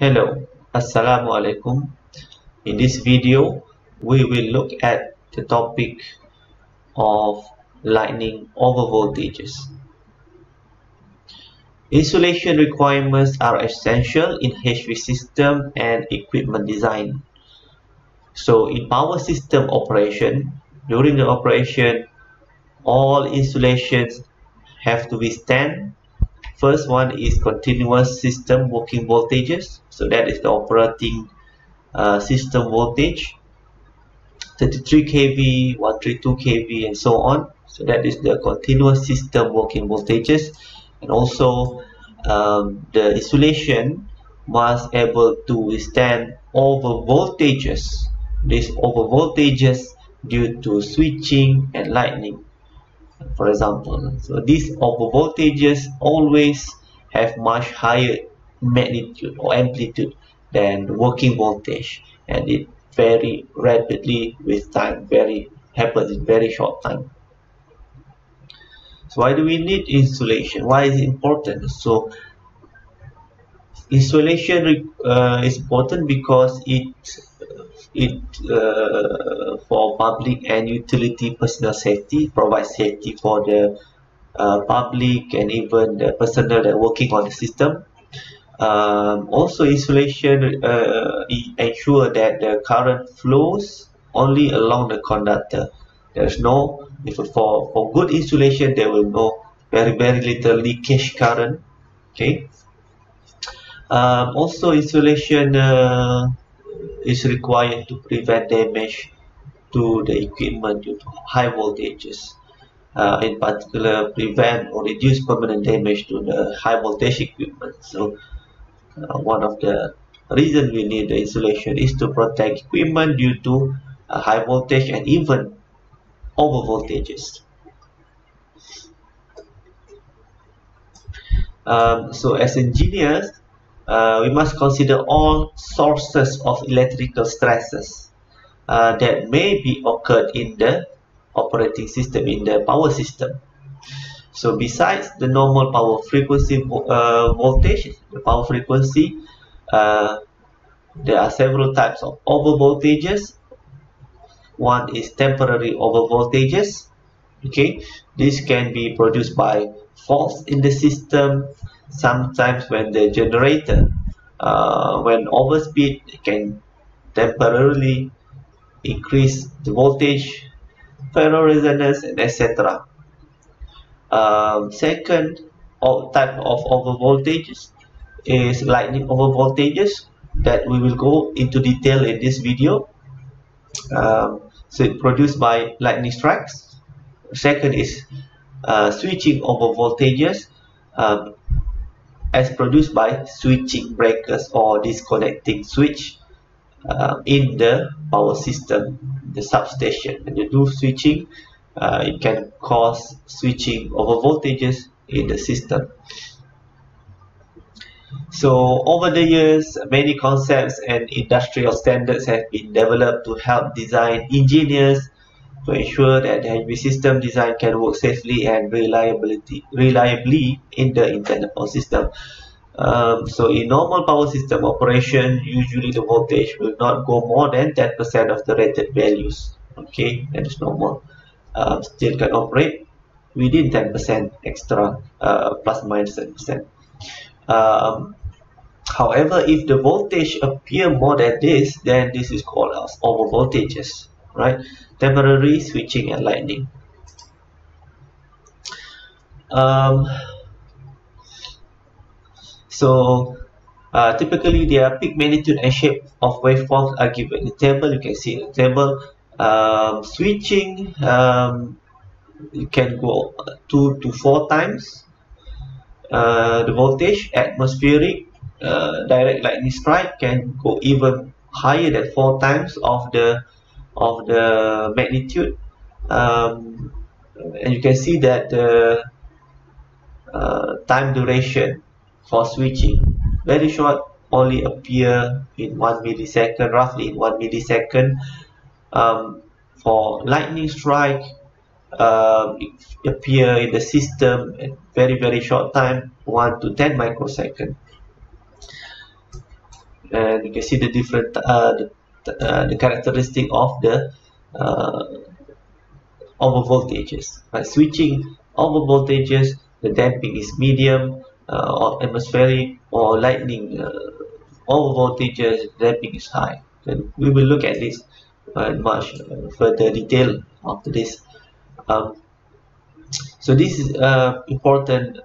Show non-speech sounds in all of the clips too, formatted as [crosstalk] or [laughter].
Hello, Assalamu alaikum. In this video, we will look at the topic of lightning overvoltages. Insulation requirements are essential in HV system and equipment design. So in power system operation, during the operation, all insulations have to withstand First one is continuous system working voltages. So that is the operating uh, system voltage. 33 kV, 132 kV and so on. So that is the continuous system working voltages. And also um, the insulation must able to withstand over voltages. These over voltages due to switching and lightning for example so these voltages always have much higher magnitude or amplitude than working voltage and it vary rapidly with time very happens in very short time. So why do we need insulation? Why is it important? So insulation uh, is important because it it uh, for public and utility personal safety provide safety for the uh, public and even the personnel that working on the system. Um, also insulation uh, ensure that the current flows only along the conductor. There's no if for for good insulation there will no very very little leakage current okay? Um, also insulation uh, is required to prevent damage to the equipment due to high voltages. Uh, in particular, prevent or reduce permanent damage to the high voltage equipment. So, uh, one of the reason we need the insulation is to protect equipment due to uh, high voltage and even over voltages. Um, so as engineers, uh, we must consider all sources of electrical stresses uh, that may be occurred in the operating system in the power system so besides the normal power frequency uh, voltage the power frequency uh, there are several types of overvoltages. one is temporary overvoltages. okay this can be produced by faults in the system sometimes when the generator uh, when overspeed can temporarily increase the voltage ferroresonance and etc um, second type of overvoltages is lightning overvoltages that we will go into detail in this video. Um, so it produced by lightning strikes. Second is uh, switching over voltages um, as produced by switching breakers or disconnecting switch uh, in the power system, the substation. When you do switching, uh, it can cause switching over voltages in the system. So over the years, many concepts and industrial standards have been developed to help design engineers to ensure that the HV system design can work safely and reliability reliably in the internal power system. Um, so in normal power system operation, usually the voltage will not go more than 10% of the rated values. Okay, that is normal. Um, still can operate within 10% extra, uh, plus minus 10%. Um, however, if the voltage appear more than this, then this is called as over voltages right? Temporary switching and lightning. Um, so uh, typically their peak magnitude and shape of waveforms are given. In the table you can see in the table um, switching um, you can go two to four times. Uh, the voltage atmospheric uh, direct lightning strike can go even higher than four times of the of the magnitude. Um, and you can see that the uh, time duration for switching very short only appear in one millisecond roughly in one millisecond. Um, for lightning strike uh, appear in the system at very very short time 1 to 10 microsecond and you can see the different uh, the, uh, the characteristic of the uh, over voltages by switching over voltages the damping is medium uh, or atmospheric or lightning uh, over voltages damping is high. And we will look at this in much uh, further detail after this. Um, so this is uh, important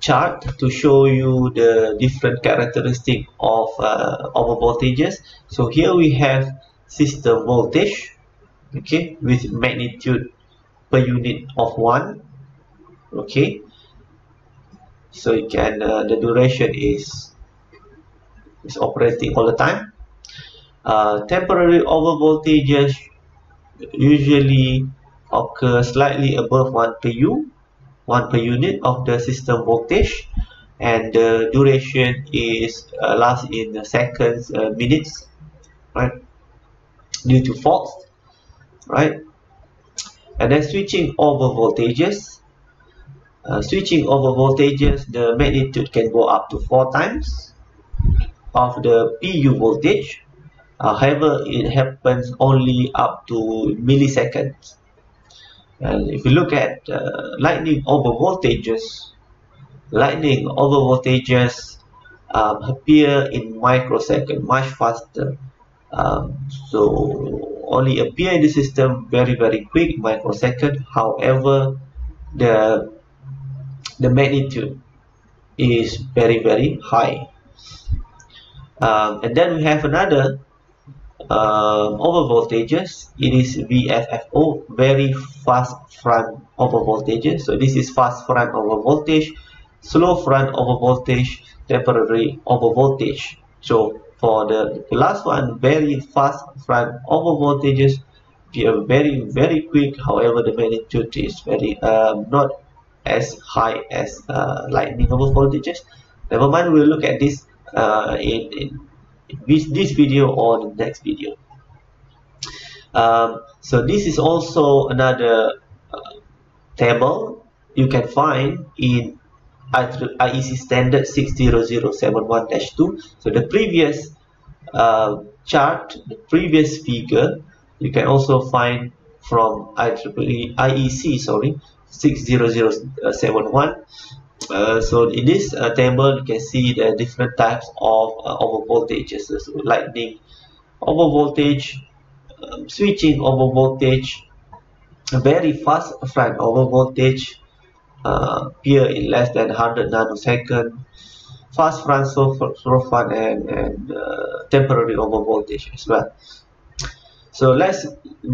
chart to show you the different characteristic of uh, voltages. So here we have system voltage okay with magnitude per unit of one okay. So you can uh, the duration is is operating all the time. Uh, temporary over voltages usually occur slightly above 1 pu 1 per unit of the system voltage and the duration is uh, last in seconds uh, minutes right due to faults right. And then switching over voltages uh, switching over voltages the magnitude can go up to four times of the pu voltage. Uh, however it happens only up to milliseconds and if you look at uh, lightning over voltages lightning over voltages um, appear in microsecond much faster. Um, so only appear in the system very very quick microsecond. However the the magnitude is very very high. Um, and then we have another uh, over voltages it is VFFO very fast front over voltages so this is fast front over voltage slow front over voltage temporary over voltage so for the, the last one very fast front over voltages are very very quick. However the magnitude is very um, not as high as uh, lightning over voltages never mind we'll look at this uh, in, in this, video or the next video. Um, so this is also another uh, table you can find in IEC standard 60071-2 so the previous uh, chart the previous figure you can also find from IEC sorry 60071 uh, so in this uh, table you can see the different types of uh, over voltages so lightning over voltage um, switching over voltage very fast front over voltage uh, appear in less than 100 nanosecond fast front slow, slow and, and uh, temporary over voltage as well. So let's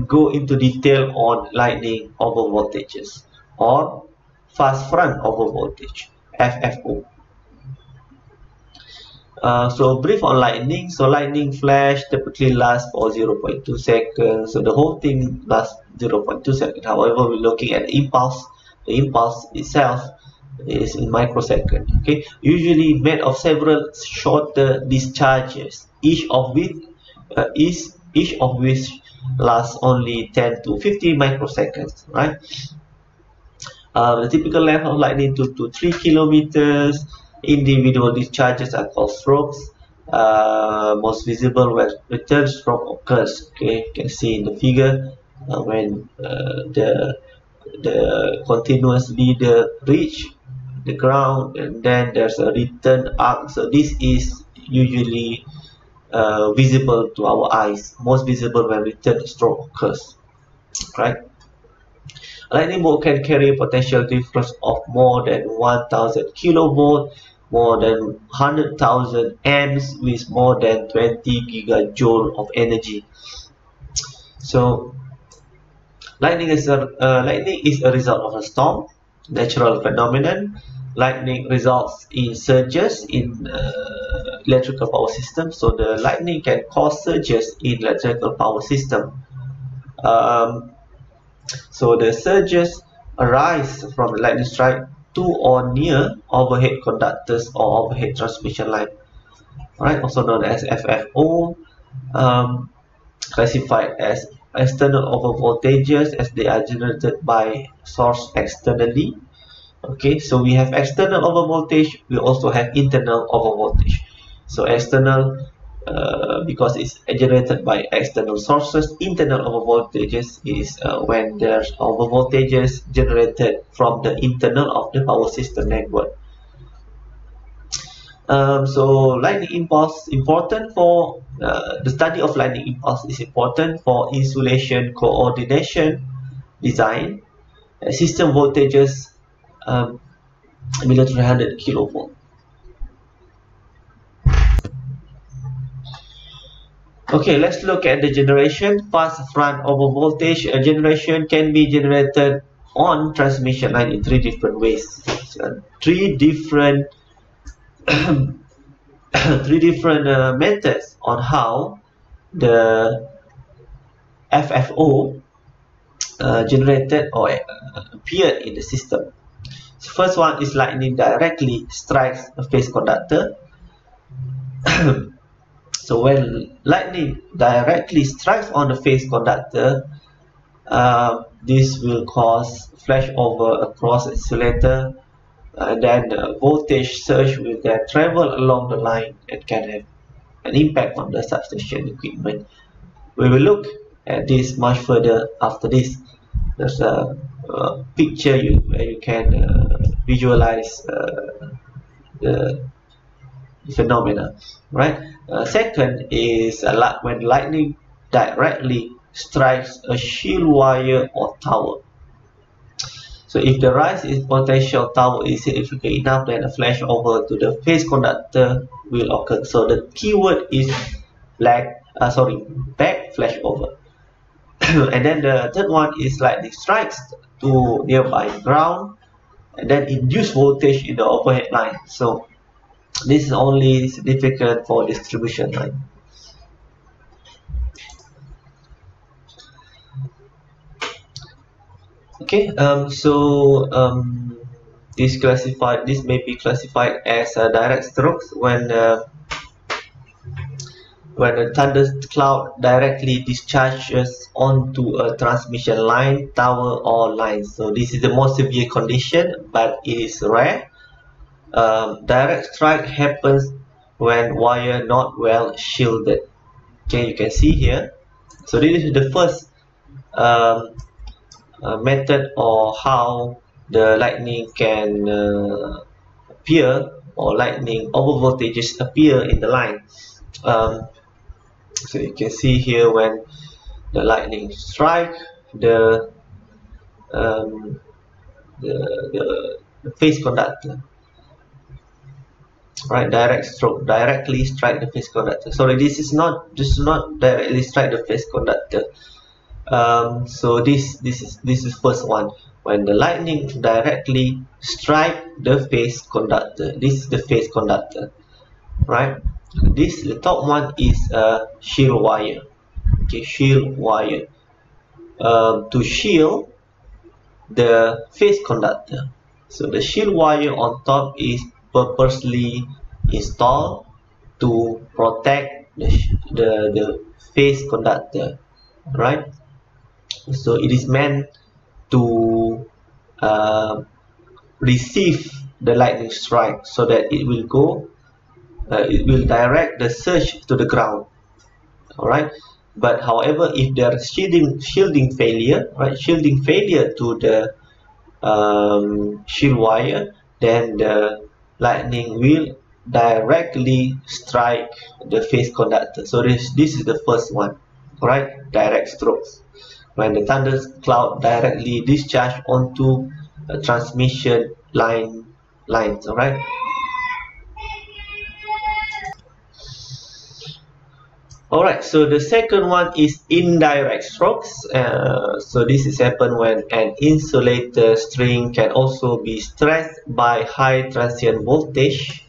go into detail on lightning over voltages or fast front over voltage FFO uh, so brief on lightning. So lightning flash typically lasts for 0.2 seconds. So the whole thing lasts 0.2 seconds. However we're looking at impulse. The impulse itself is in microsecond okay? Usually made of several shorter discharges. Each of which uh, is each of which lasts only 10 to 50 microseconds right the typical length of lightning to, to 3 kilometers. Individual discharges are called strokes. Uh, most visible when return stroke occurs. Okay, you can see in the figure uh, when uh, the the continuous leader reach the ground and then there's a return arc. So this is usually uh, visible to our eyes. Most visible when return stroke occurs. Right lightning bolt can carry potential difference of more than 1000 kilovolt more than 100,000 amps with more than 20 gigajoule of energy. So lightning is a uh, lightning is a result of a storm natural phenomenon. Lightning results in surges in uh, electrical power system. So the lightning can cause surges in electrical power system. Um, so the surges arise from the lightning strike to or near overhead conductors or overhead transmission line, right? Also known as FFO, um, classified as external over voltages as they are generated by source externally. Okay, so we have external over voltage. We also have internal over voltage. so external uh, because it's generated by external sources. Internal overvoltages is uh, when there's overvoltages generated from the internal of the power system network. Um, so lightning impulse important for uh, the study of lightning impulse is important for insulation coordination design. Uh, system voltages um, below 300 kilovolt Okay, let's look at the generation. Fast front over voltage uh, generation can be generated on transmission line in three different ways. So, three different [coughs] three different uh, methods on how the FFO uh, generated or uh, appeared in the system. So first one is lightning directly strikes a phase conductor [coughs] So when lightning directly strikes on the phase conductor, uh, this will cause flashover across insulator and then the voltage surge will then travel along the line and can have an impact on the substation equipment. We will look at this much further after this. There's a, a picture you, where you can uh, visualize uh, the phenomena, right? Uh, second is lot when lightning directly strikes a shield wire or tower. So if the rise in potential tower is significant enough, then a flash over to the phase conductor will occur. So the keyword is black, uh, sorry, back flash over. [coughs] and then the third one is lightning strikes to nearby ground and then induce voltage in the overhead line. So this is only significant for distribution line okay um, so um, this classified this may be classified as a direct strokes when uh, when a thunder cloud directly discharges onto a transmission line tower or line. So this is the most severe condition but it is rare um, direct strike happens when wire not well shielded. Okay you can see here. So this is the first um, uh, method or how the lightning can uh, appear or lightning over voltages appear in the line. Um, so you can see here when the lightning strike the um, the, the, the phase conductor right direct stroke directly strike the phase conductor. Sorry this is not this is not directly strike the phase conductor. Um, so this this is this is first one. When the lightning directly strike the phase conductor this is the phase conductor right? This the top one is a shield wire. Okay shield wire. Um, to shield the phase conductor. So the shield wire on top is purposely installed to protect the, the, the phase conductor right? So it is meant to uh, receive the lightning strike so that it will go uh, it will direct the surge to the ground. All right but however if there is shielding shielding failure right shielding failure to the um, shield wire then the lightning will directly strike the phase conductor. So this this is the first one. Right direct strokes. When the thunder cloud directly discharge onto a transmission line lines. All right Alright, so the second one is indirect strokes. Uh, so this is happen when an insulator string can also be stressed by high transient voltage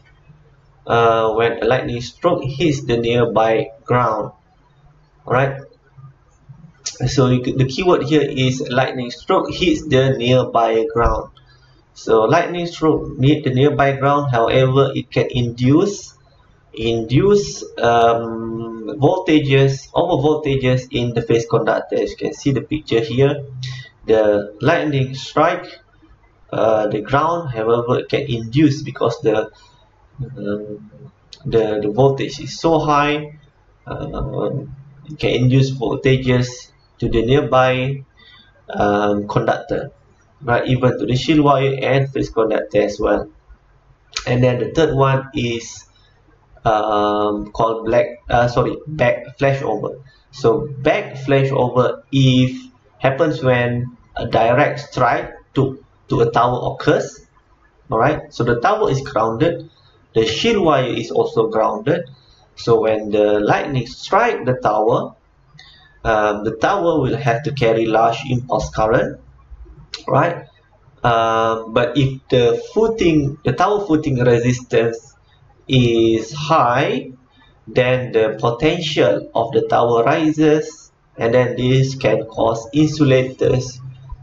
uh, when a lightning stroke hits the nearby ground. Alright, so the keyword here is lightning stroke hits the nearby ground. So lightning stroke hit the nearby ground, however, it can induce induce um, voltages over voltages in the phase conductor. As you can see the picture here the lightning strike uh, the ground however can induce because the um, the, the voltage is so high um, it can induce voltages to the nearby um, conductor right even to the shield wire and phase conductor as well. And then the third one is um, called black uh, sorry back flashover so back flashover if happens when a direct strike to to a tower occurs alright? So the tower is grounded the shield wire is also grounded. So when the lightning strike the tower um, the tower will have to carry large impulse current right? Um, but if the footing the tower footing resistance is high then the potential of the tower rises and then this can cause insulators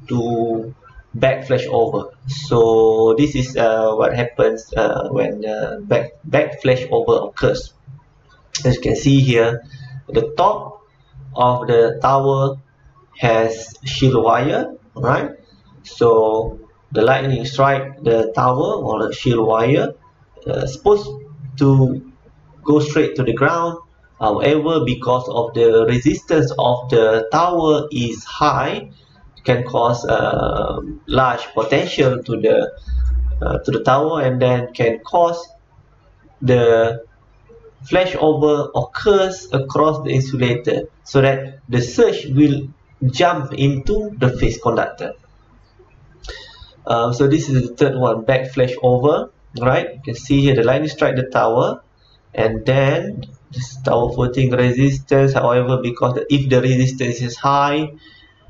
to backflash over. So this is uh, what happens uh, when uh, back back flash over occurs. As you can see here the top of the tower has shield wire right? So the lightning strike the tower or the shield wire uh, supposed to go straight to the ground. However because of the resistance of the tower is high can cause uh, large potential to the uh, to the tower and then can cause the flashover occurs across the insulator so that the surge will jump into the phase conductor. Um, so this is the third one back flashover right? You can see here the lightning strike the tower and then this tower footing resistance however because the, if the resistance is high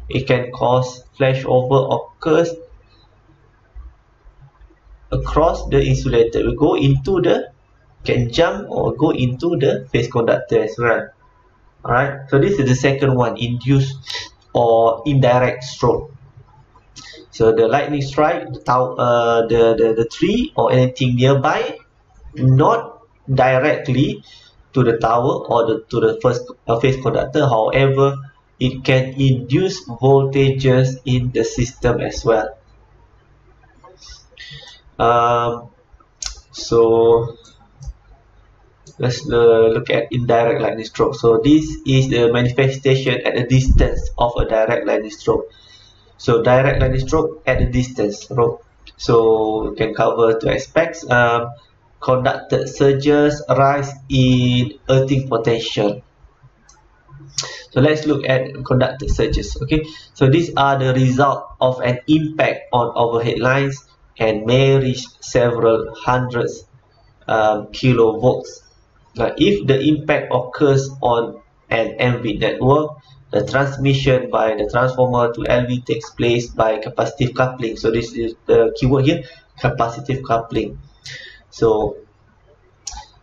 it can cause flashover occurs across the insulator we go into the can jump or go into the phase conductor as well. Alright? So this is the second one induced or indirect stroke so the lightning strike the, uh, the, the, the tree or anything nearby not directly to the tower or the, to the first uh, phase conductor. However it can induce voltages in the system as well. Um, so let's uh, look at indirect lightning stroke. So this is the manifestation at a distance of a direct lightning stroke so direct lightning stroke at a distance so we can cover two aspects um, conducted surges rise in earthing potential. So let's look at conducted surges okay? So these are the result of an impact on overhead lines and may reach several hundreds um, kilovolts. Now if the impact occurs on an MV network the transmission by the transformer to LV takes place by capacitive coupling. So this is the keyword here capacitive coupling. So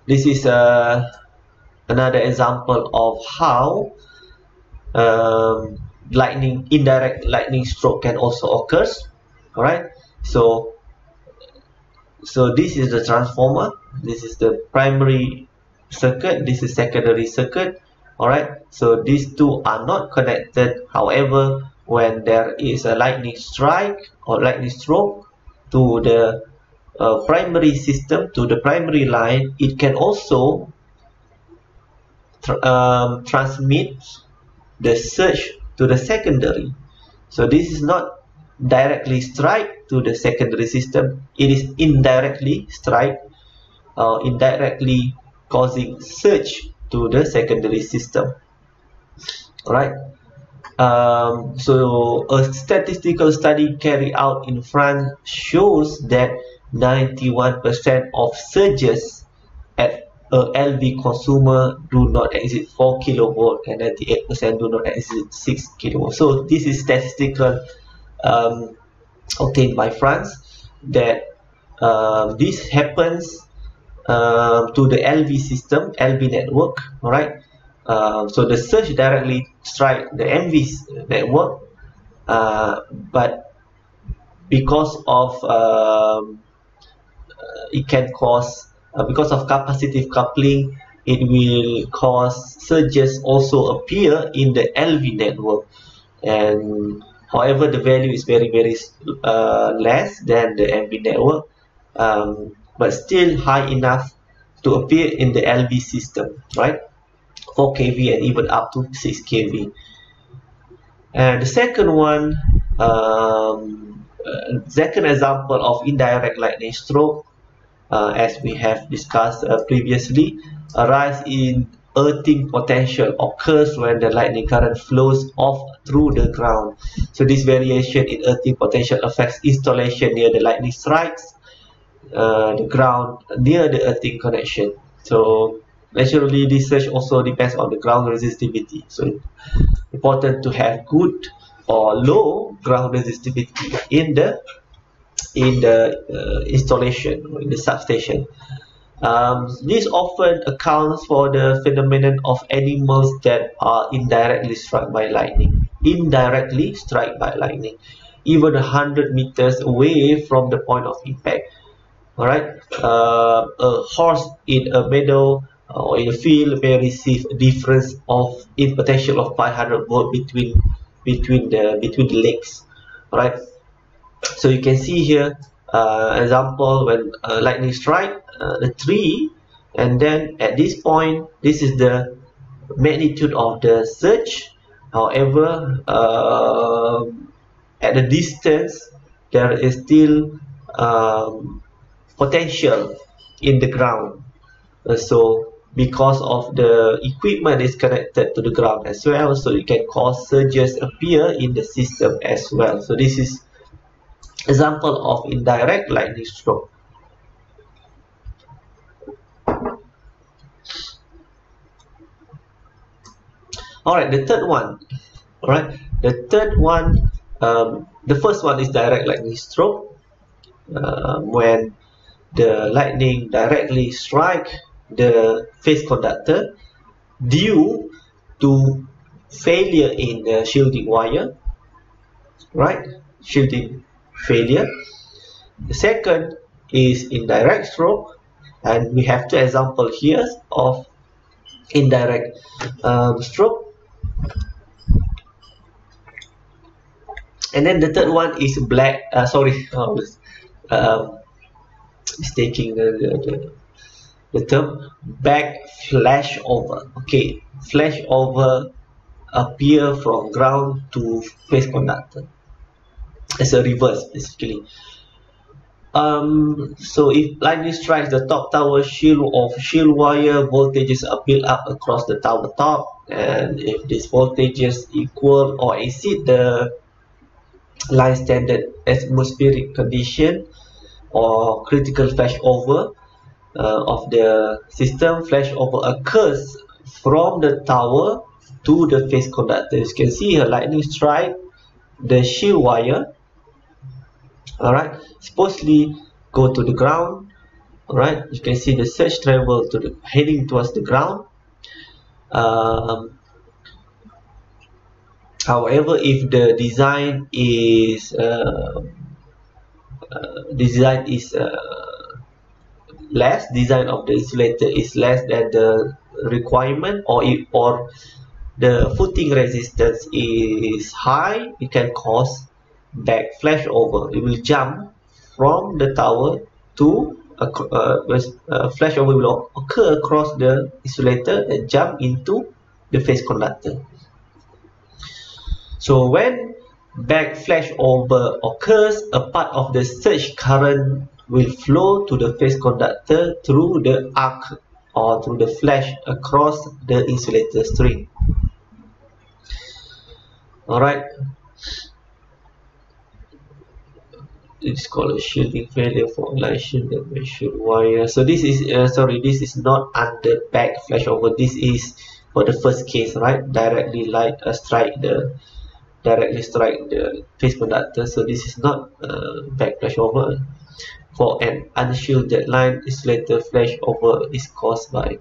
this is uh, another example of how um, lightning indirect lightning stroke can also occur. all right so so this is the transformer. This is the primary circuit. This is secondary circuit all right so these two are not connected. However when there is a lightning strike or lightning stroke to the uh, primary system to the primary line it can also tr um, transmit the surge to the secondary. So this is not directly strike to the secondary system. It is indirectly strike uh, indirectly causing surge to the secondary system right um, so a statistical study carried out in France shows that 91% of surges at a LV consumer do not exceed 4 kilovolt and 98% do not exceed 6 kilovolt. So this is statistical um, obtained by France that uh, this happens uh, to the LV system, LV network, alright. Uh, so the surge directly strike the MV network, uh, but because of um, uh, it can cause uh, because of capacitive coupling it will cause surges also appear in the LV network and however the value is very very uh, less than the MV network um, but still high enough to appear in the LV system, right? 4 kV and even up to 6 kV. And the second one, um, uh, second example of indirect lightning stroke, uh, as we have discussed uh, previously, arise in earthing potential occurs when the lightning current flows off through the ground. So this variation in earthing potential affects installation near the lightning strikes, uh, the ground near the earthing connection. So naturally research also depends on the ground resistivity. So important to have good or low ground resistivity in the in the uh, installation in the substation. Um, this often accounts for the phenomenon of animals that are indirectly struck by lightning. Indirectly struck by lightning, even 100 meters away from the point of impact. Alright, uh, a horse in a meadow or in a field may receive a difference of in potential of 500 volt between between the between the legs. Alright, so you can see here uh, example when uh, lightning strike uh, the tree and then at this point this is the magnitude of the surge. However uh, at the distance there is still um, potential in the ground. Uh, so because of the equipment is connected to the ground as well so it can cause surges appear in the system as well. So this is example of indirect lightning stroke. All right the third one. All right the third one um, the first one is direct lightning stroke. Uh, when the lightning directly strike the phase conductor due to failure in the shielding wire right? Shielding failure. The second is indirect stroke and we have two example here of indirect um, stroke. And then the third one is black uh, sorry [laughs] uh, mistaking the, the, the term back flash over. Okay flash over appear from ground to phase conductor. As a reverse basically. Um, so if lightning strikes the top tower shield of shield wire voltages are built up across the tower top and if these voltages equal or exceed the line standard atmospheric condition or critical flashover uh, of the system. Flashover occurs from the tower to the phase conductor. You can see here lightning strike the shield wire alright supposedly go to the ground alright. You can see the surge travel to the heading towards the ground. Um, however if the design is uh, design is uh, less design of the insulator is less than the requirement or if or the footing resistance is high it can cause back flash over. It will jump from the tower to a uh, uh, flash over will occur across the insulator and jump into the phase conductor. So when back flash over occurs a part of the surge current will flow to the phase conductor through the arc or through the flash across the insulator string. Alright. It's called a shielding failure for may shield wire. So this is uh, sorry this is not under back flashover this is for the first case right? Directly light uh, strike the directly strike the phase conductor. So this is not uh, back flashover for an unshielded line insulator flashover is caused by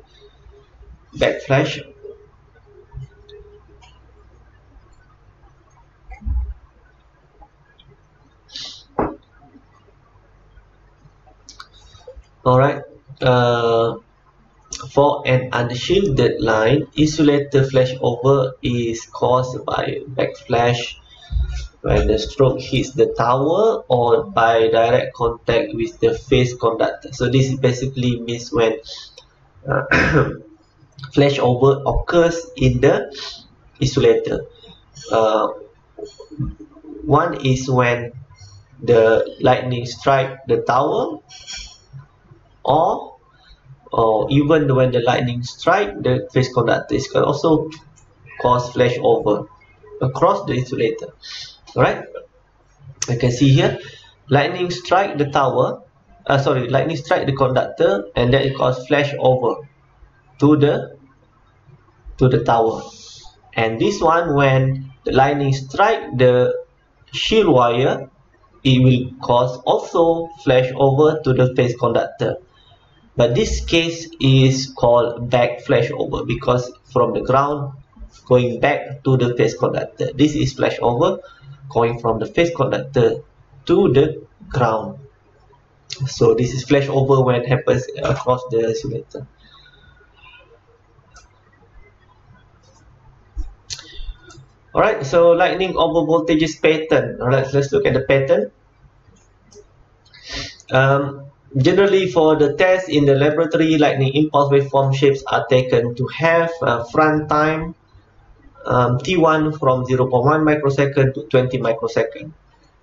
backflash alright uh, for an unshielded line insulator flashover is caused by backflash when the stroke hits the tower or by direct contact with the phase conductor so this basically means when uh, [coughs] flashover occurs in the insulator. Uh, one is when the lightning strike the tower or or even when the lightning strike the phase conductor it can also cause flashover across the insulator. Alright? You can see here lightning strike the tower uh, sorry lightning strike the conductor and then it cause flashover to the to the tower. And this one when the lightning strike the shield wire it will cause also flash over to the phase conductor but this case is called back flash over because from the ground going back to the phase conductor this is flash over going from the phase conductor to the ground so this is flash over when it happens across the insulator Alright, so lightning over voltages pattern. Alright, let's look at the pattern. Um, generally, for the test in the laboratory, lightning impulse waveform shapes are taken to have a front time um, T1 from 0.1 microsecond to 20 microsecond.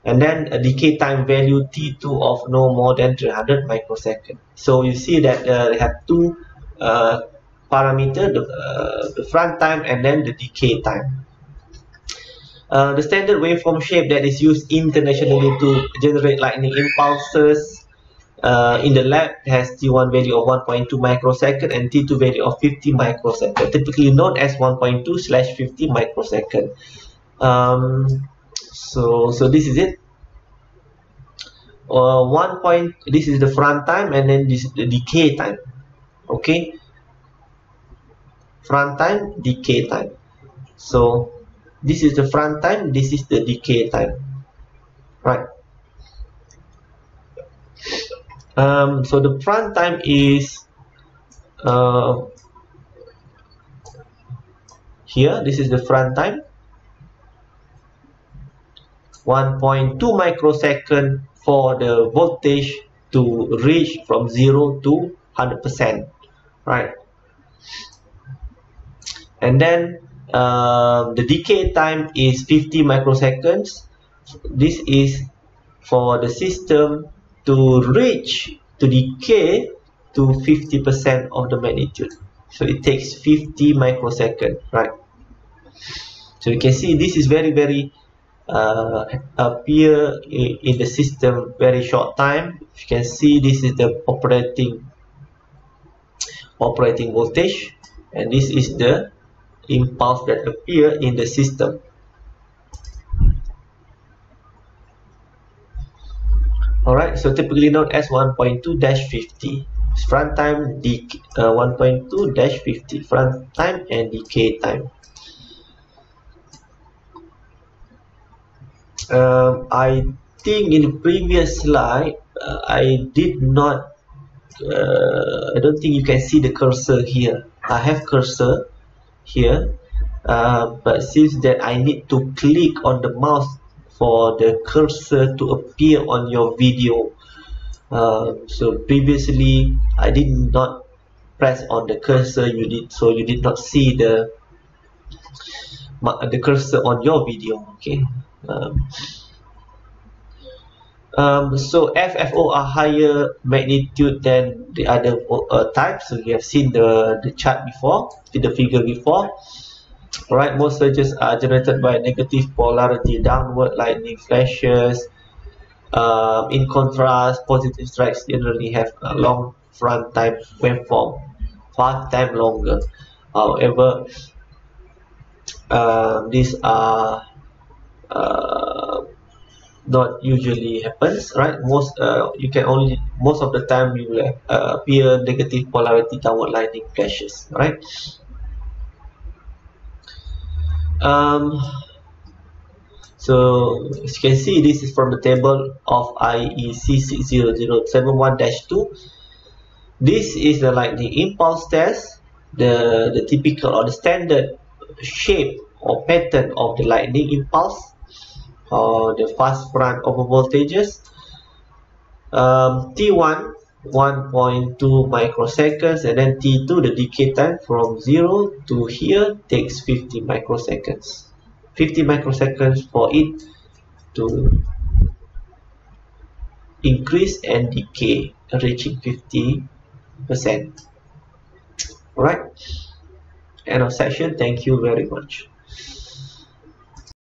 And then a decay time value T2 of no more than 300 microsecond. So you see that uh, they have two uh, parameter, the, uh, the front time and then the decay time. Uh, the standard waveform shape that is used internationally to generate lightning impulses uh, in the lab has T1 value of 1.2 microsecond and T2 value of 50 microsecond, typically known as 1.2 slash 50 microsecond. Um, so, so this is it. Uh, one point, this is the front time and then this is the decay time. Okay. Front time, decay time. So this is the front time this is the decay time right um, so the front time is uh, here. This is the front time. 1.2 microsecond for the voltage to reach from 0 to 100% right? And then um, the decay time is 50 microseconds. This is for the system to reach to decay to 50% of the magnitude. So it takes 50 microseconds right? So you can see this is very very uh, appear in, in the system very short time. You can see this is the operating operating voltage and this is the impulse that appear in the system. Alright, so typically known as 1.2-50. Front time uh, 1.2-50. Front time and decay time. Um, I think in the previous slide, uh, I did not, uh, I don't think you can see the cursor here. I have cursor here uh, but since that I need to click on the mouse for the cursor to appear on your video uh, so previously I did not press on the cursor you did so you did not see the the cursor on your video okay um, um, so FFO are higher magnitude than the other uh, types. So you have seen the, the chart before, the figure before. Alright, most surges are generated by negative polarity downward lightning flashes. Um, in contrast, positive strikes generally have a long front time waveform, five time longer. However, uh, these are uh, not usually happens right most uh, you can only most of the time you will uh, appear negative polarity downward lightning flashes right um, so as you can see this is from the table of IEC 60071-2 this is the lightning impulse test the the typical or the standard shape or pattern of the lightning impulse or the fast front over voltages. Um, T1 1.2 microseconds and then t2 the decay time from 0 to here takes 50 microseconds. 50 microseconds for it to increase and decay reaching 50 percent. Alright? End of session. Thank you very much